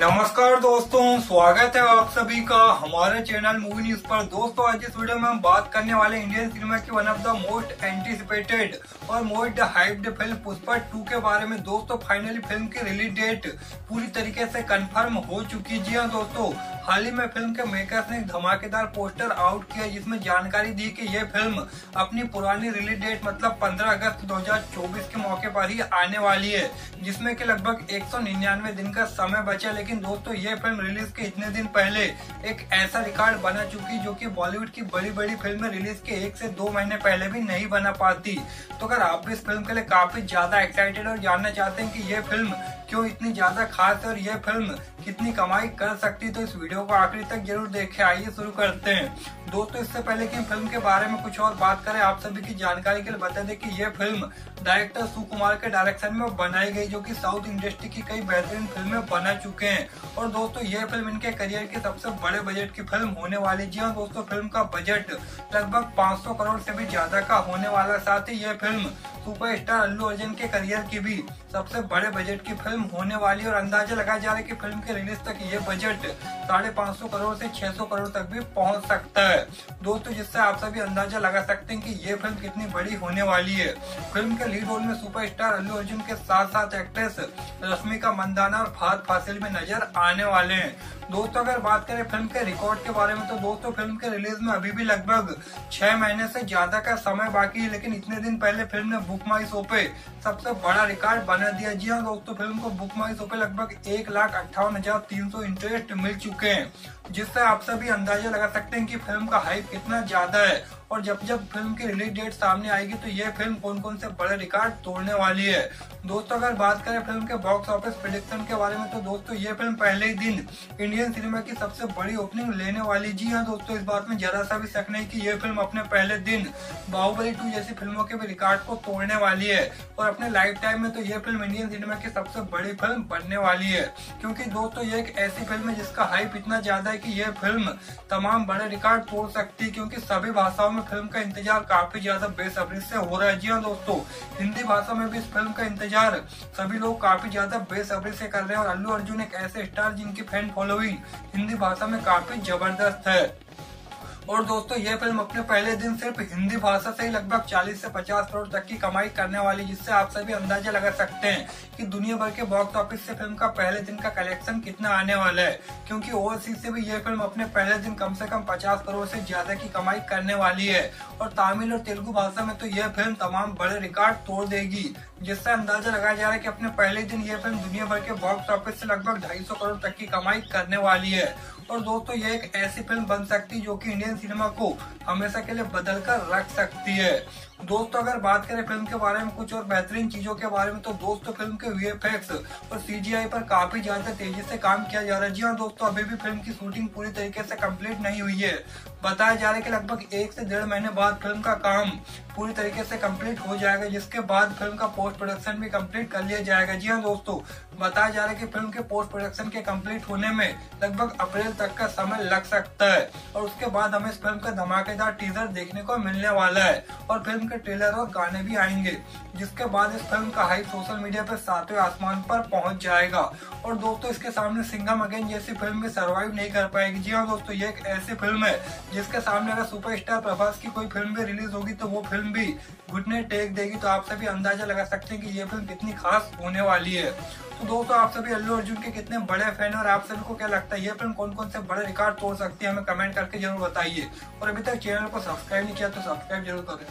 नमस्कार दोस्तों, स्वागत है आप सभी का हमारे चैनल मूवी न्यूज़ पर। दोस्तों, आज इस वीडियो में हम बात करने वाले इंडियन सिनेमा की one of the most anticipated और most hyped film Pushpa two के बारे में। दोस्तों फाइनली फ़िल्म की रिलीज़ डेट पूरी तरीके से कंफर्म हो चुकी जी हाँ दोस्तों। हाल ही में फ़िल्म के मेकर्स ने धमाकेदार पोस्टर आउट किया जिसमें जानकारी दी कि ये फ़िल्म अपनी पुरानी रिलीज़ डेट मतलब 15 अगस्त 2024 के मौके पर ही आने वाली है, जिसमें कि लगभग एक सौ निन्यानवे दिन का समय बचा, लेकिन दोस्तों, ये फ़िल्म रिलीज़ के इतने दिन पहले एक ऐसा रिकॉर्ड बना चुकी जो कि बॉलीवुड की बड़ी बड़ी फ़िल्म रिलीज़ के एक से दो महीने पहले भी नहीं बना पाती। तो अगर आप भी इस फ़िल्म के लिए काफ़ी ज़्यादा एक्साइटेड और जानना चाहते हैं कि ये फ़िल्म क्यों इतनी ज़्यादा खास है और ये फ़िल्म कितनी कमाई कर सकती तो इस वीडियो को आखिरी तक ज़रूर देखें। आइए शुरू करते हैं। दोस्तों, इससे पहले कि फ़िल्म के बारे में कुछ और बात करें, आप सभी की जानकारी के लिए बता दें कि ये फ़िल्म डायरेक्टर सुकुमार के डायरेक्शन में बनाई गई, जो कि साउथ इंडस्ट्री की कई बेहतरीन फ़िल्में बना चुके हैं। और दोस्तों, ये फ़िल्म इनके करियर की सबसे बड़े बजट की फ़िल्म होने वाली जी हाँ दोस्तों, फ़िल्म का बजट लगभग 500 करोड़ से भी ज़्यादा का होने वाला साथ ही ये फ़िल्म सुपरस्टार अल्लू अर्जुन के करियर की भी सबसे बड़े बजट की फ़िल्म होने वाली और अंदाज़ा लगाया जा रहा है कि फ़िल्म के रिलीज़ तक ये बजट साढ़े पाँच सौ करोड़ से छह सौ करोड़ तक भी पहुँच सकता है। दोस्तों, जिससे आप सभी अंदाज़ा लगा सकते हैं कि ये फ़िल्म कितनी बड़ी होने वाली है। फ़िल्म के लीड रोल में सुपरस्टार अल्लू अर्जुन के साथ साथ एक्ट्रेस रश्मिका मंदाना और फाद फासिल में नज़र आने वाले हैं। दोस्तों अगर बात करें फ़िल्म के रिकॉर्ड के बारे में तो दोस्तों फ़िल्म के रिलीज़ में अभी भी लगभग छह महीने से ज़्यादा का समय बाकी है, लेकिन इतने दिन पहले फ़िल्म ने बुक माई शो पे सबसे बड़ा रिकॉर्ड बना दिया। जी हाँ दोस्तों फ़िल्म को बुक माई शो पे लगभग एक लाख अट्ठावन हज़ार तीन सौ इंटरेस्ट मिल चुके हैं, जिससे आप सभी अंदाज़ा लगा सकते हैं कि फ़िल्म का हाइप कितना ज़्यादा है। और जब जब फ़िल्म की रिलीज़ डेट सामने आएगी तो ये फ़िल्म कौन कौन से बड़े रिकॉर्ड तोड़ने वाली है। दोस्तों, अगर बात करें फ़िल्म के बॉक्स ऑफ़िस प्रिडिक्शन के बारे में तो दोस्तों, ये फ़िल्म पहले ही दिन इंडियन सिनेमा की सबसे बड़ी ओपनिंग लेने वाली जी हाँ। दोस्तों, इस बात में जरा सा भी शक नहीं कि ये फ़िल्म अपने पहले दिन बाहुबली टू जैसी फ़िल्मों के भी रिकॉर्ड को तोड़ने वाली है। और अपने लाइफ टाइम में तो ये फ़िल्म इंडियन सिनेमा की सबसे बड़ी फ़िल्म बनने वाली है। क्योंकि दोस्तों, ये एक ऐसी फ़िल्म है जिसका हाइप इतना ज़्यादा है की ये फ़िल्म तमाम बड़े रिकॉर्ड तोड़ सकती है, क्योंकि सभी भाषाओं में फ़िल्म का इंतज़ार काफ़ी ज़्यादा बेसब्री से हो रहा है। जी हाँ दोस्तों, हिंदी भाषा में भी इस फ़िल्म का इंतज़ार सभी लोग काफ़ी ज़्यादा बेसब्री से कर रहे हैं और अल्लू अर्जुन एक ऐसे स्टार जिनकी फ़ैन फॉलोइंग हिंदी भाषा में काफ़ी ज़बरदस्त है। और दोस्तों, ये फ़िल्म अपने पहले दिन सिर्फ़ हिंदी भाषा से ही लगभग 40 से 50 करोड़ तक की कमाई करने वाली, जिससे आप सभी अंदाज़ा लगा सकते हैं कि दुनिया भर के बॉक्स ऑफ़िस से फ़िल्म का पहले दिन का कलेक्शन कितना आने वाला है। क्योंकि ओवरसीज से भी ये फ़िल्म अपने पहले दिन कम से कम 50 करोड़ से ज़्यादा की कमाई करने वाली है। और तमिल और तेलुगु भाषा में तो यह फ़िल्म तमाम बड़े रिकॉर्ड तोड़ देगी, जिससे अंदाज़ा लगाया जा रहा है की अपने पहले दिन ये फ़िल्म दुनिया भर के बॉक्स ऑफ़िस से लगभग ढाई करोड़ तक की कमाई करने वाली है। और दोस्तों, ये एक ऐसी फ़िल्म बन सकती है जो कि इंडियन सिनेमा को हमेशा के लिए बदल कर रख सकती है। दोस्तों, अगर बात करें फ़िल्म के बारे में कुछ और बेहतरीन चीज़ों के बारे में तो दोस्तों फ़िल्म के वीएफएक्स और सीजीआई पर काफ़ी ज़्यादा तेज़ी से काम किया जा रहा है। जी हाँ दोस्तों, अभी भी फ़िल्म की शूटिंग पूरी तरीके से कंप्लीट नहीं हुई है। बताया जा रहा है कि लगभग एक से डेढ़ महीने बाद फ़िल्म का काम पूरी तरीके से कंप्लीट हो जाएगा, जिसके बाद फ़िल्म का पोस्ट प्रोडक्शन भी कंप्लीट कर लिया जाएगा। जी हाँ दोस्तों, बताया जा रहा है कि फ़िल्म के पोस्ट प्रोडक्शन के कंप्लीट होने में लगभग अप्रैल तक का समय लग सकता है, और उसके बाद हमें इस फ़िल्म का धमाकेदार टीजर देखने को मिलने वाला है, और फ़िल्म के ट्रेलर और गाने भी आएँगे, जिसके बाद इस फ़िल्म का हाइप सोशल मीडिया पर सातवें आसमान पर पहुँच जाएगा। और दोस्तों, इसके सामने सिंगम अगेन जैसी फ़िल्म भी सरवाइव नहीं कर पाएगी। जी हाँ दोस्तों, ये एक ऐसी फ़िल्म है, जिसके सामने अगर सुपरस्टार प्रभास की कोई फ़िल्म भी रिलीज़ होगी तो वो फ़िल्म भी घुटने टेक देगी। तो आप सभी अंदाज़ा लगा सकते हैं कि ये फ़िल्म कितनी खास होने वाली है। तो दोस्तों, आप सभी अल्लू अर्जुन के कितने बड़े फ़ैन और आप सभी को क्या लगता है, ये फ़िल्म कौन कौन से बड़े रिकॉर्ड तोड़ सकती है, हमें कमेंट करके ज़रूर बताइए। और अभी तक चैनल को सब्सक्राइब नहीं किया तो सब्सक्राइब ज़रूर करें।